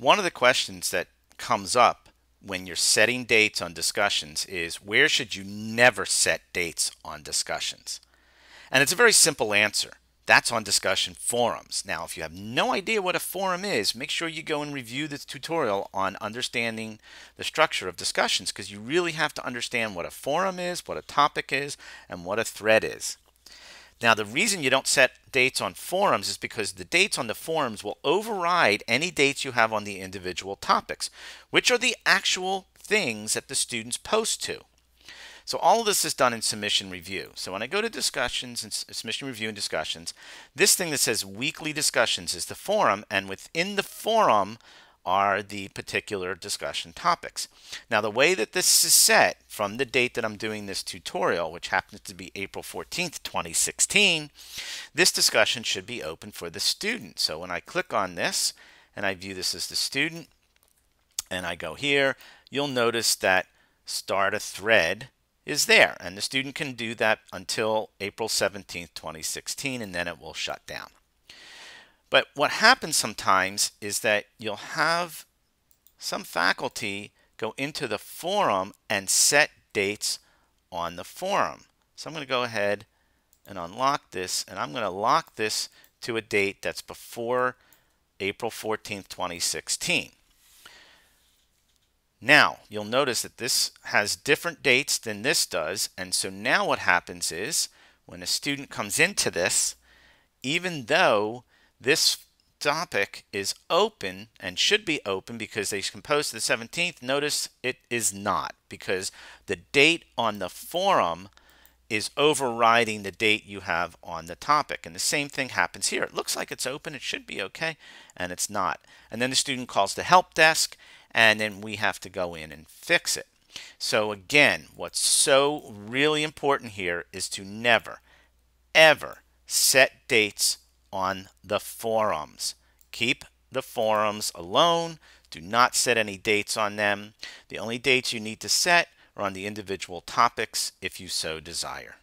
One of the questions that comes up when you're setting dates on discussions is where should you never set dates on discussions? And it's a very simple answer. That's on discussion forums. Now, if you have no idea what a forum is, make sure you go and review this tutorial on understanding the structure of discussions because you really have to understand what a forum is, what a topic is, and what a thread is. Now, the reason you don't set dates on forums is because the dates on the forums will override any dates you have on the individual topics, which are the actual things that the students post to. So all of this is done in submission review. So when I go to discussions and submission review and discussions, this thing that says weekly discussions is the forum, and within the forum are the particular discussion topics. Now the way that this is set from the date that I'm doing this tutorial, which happens to be April 14th, 2016, this discussion should be open for the student. So when I click on this and I view this as the student and I go here, you'll notice that start a thread is there and the student can do that until April 17th, 2016 and then it will shut down. But what happens sometimes is that you'll have some faculty go into the forum and set dates on the forum. So I'm going to go ahead and unlock this and I'm going to lock this to a date that's before April 14th, 2016. Now, you'll notice that this has different dates than this does. And so now what happens is when a student comes into this, even though this topic is open and should be open because they composed the 17th. Notice it is not because the date on the forum is overriding the date you have on the topic. And the same thing happens here. It looks like it's open, it should be okay, and it's not. And then the student calls the help desk, and then we have to go in and fix it. So again, what's so really important here is to never, ever set dates on the forums. Keep the forums alone. Do not set any dates on them. The only dates you need to set are on the individual topics if you so desire.